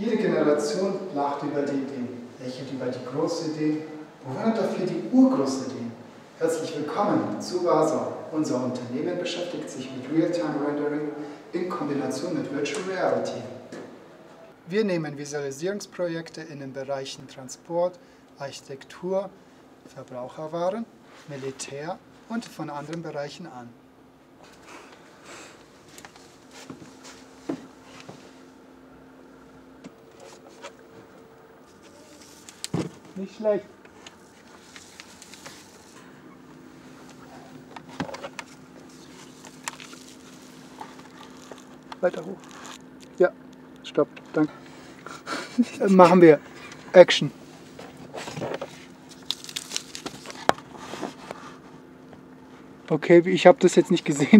Jede Generation lacht über die Idee, lächelt über die große Idee, bewundert dafür die urgroße Idee. Herzlich willkommen zu VASA. Unser Unternehmen beschäftigt sich mit Real-Time Rendering in Kombination mit Virtual Reality. Wir nehmen Visualisierungsprojekte in den Bereichen Transport, Architektur, Verbraucherwaren, Militär und von anderen Bereichen an. Nicht schlecht. Weiter hoch. Ja, stopp, danke. Äh, Machen wir Action. Okay, ich habe das jetzt nicht gesehen.